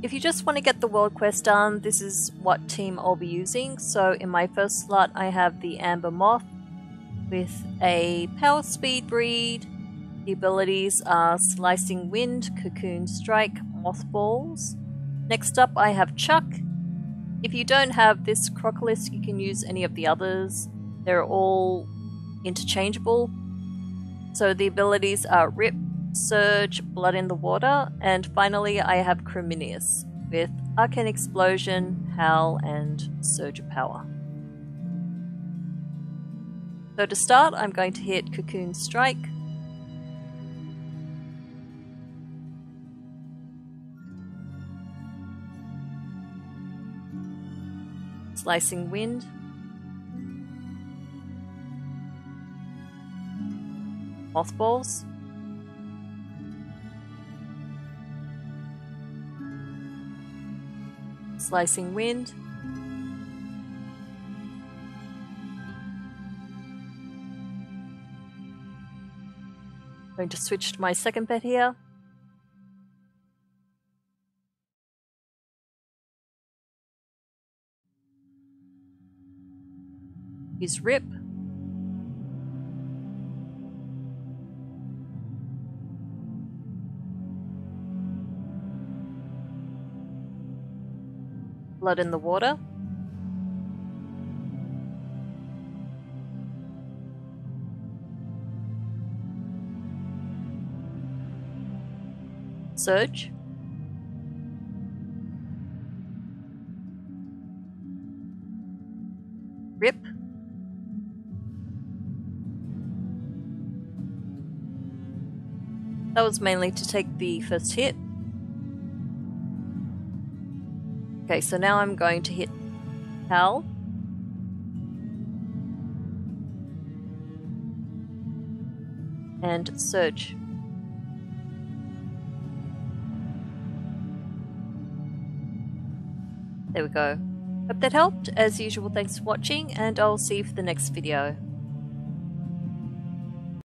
If you just want to get the world quest done, this is what team I'll be using. So in my first slot I have the Amber Moth with a Power Speed breed. The abilities are Slicing Wind, Cocoon Strike, Mothballs. Next up I have Chuck. If you don't have this Crocolisk you can use any of the others. They're all interchangeable. So the abilities are Rip, Surge, Blood in the Water, and finally I have Creminius with Arcane Explosion, Howl, and Surge of Power. So to start, I'm going to hit Cocoon Strike. Slicing Wind. Mothballs. Slicing Wind. Going to switch to my second pet here. Use Rip. Blood in the water. Surge. Rip. That was mainly to take the first hit. Okay, so now I'm going to hit Howl. And Surge. There we go. Hope that helped. As usual, thanks for watching, and I'll see you for the next video.